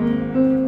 Música